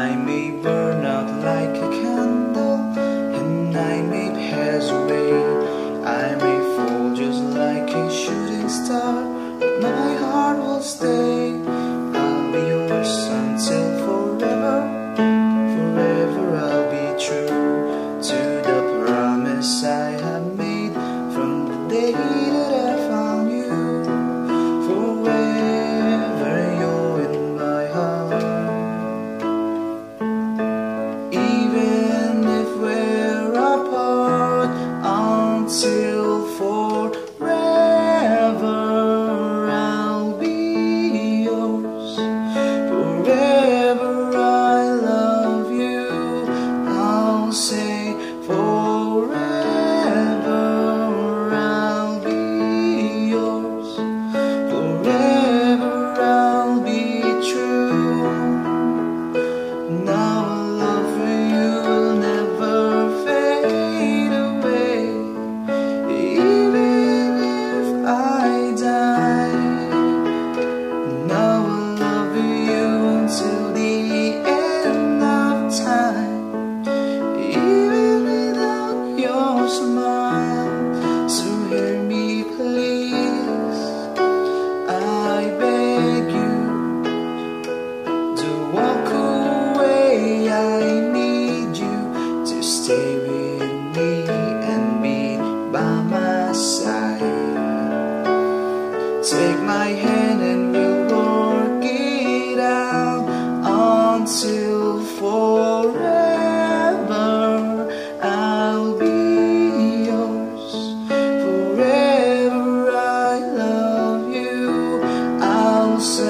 I may burn out like a candle, and I may pass away. I may fall just like a shooting star, but my heart will stay. I'll be yours until forever, forever I'll be true to the promise I have made from the day that I. Take my hand and we'll work it out until forever. I'll be yours. Forever I love you. I'll say.